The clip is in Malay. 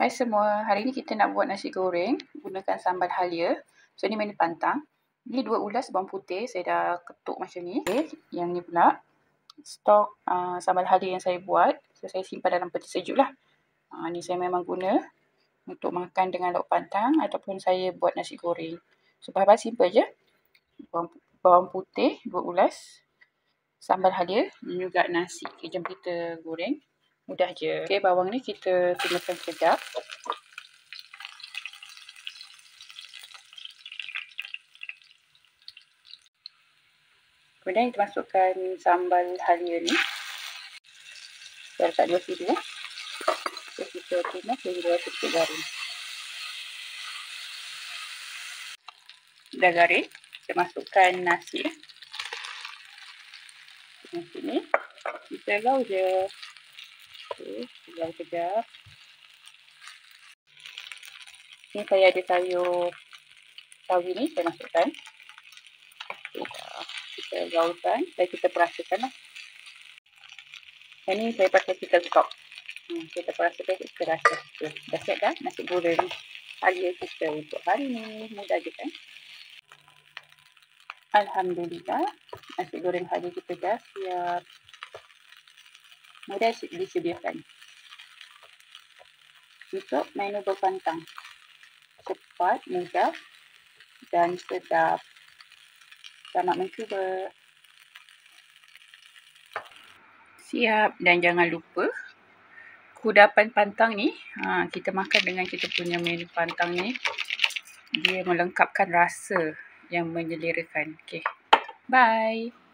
Hai semua, hari ni kita nak buat nasi goreng gunakan sambal halia. So ni menu pantang. Ni dua ulas bawang putih, saya dah ketuk macam ni. Okay, yang ni pula stok uh, sambal halia yang saya buat. So saya simpan dalam peti sejuk lah. Uh, ni saya memang guna untuk makan dengan lauk pantang ataupun saya buat nasi goreng. So bahan-bahan simple je. Bawang, bawang putih dua ulas. Sambal halia dan juga nasi. Okay, jom kita goreng. Mudah je. Okey, bawang ni kita timbulkan sekejap. Kemudian kita masukkan sambal halia ni. Saya letak dua sini. So, kita tumis sehingga sedikit garing. Dah garing. Kita masukkan nasi. Nasi ni. Kita lau je. Tinggal kejap. Ni saya ada sayur sawi ni saya masukkan. Kita gaulkan dan kita perasakan lah. Yang ni saya pakai chicken stock. Hmm, kita perasakan kita rasa. Okay, dah siap dah nasi goreng halia kita untuk hari ni. Mudah je kan? Alhamdulillah. Nasi goreng halia kita dah siap mudah disediakan. Untuk menu berpantang. Cepat, mudah dan sedap. Selamat mencuba. Siap dan jangan lupa kudapan pantang ni ha, kita makan dengan kita punya menu pantang ni dia melengkapkan rasa yang menyelerakan. Okay. Bye.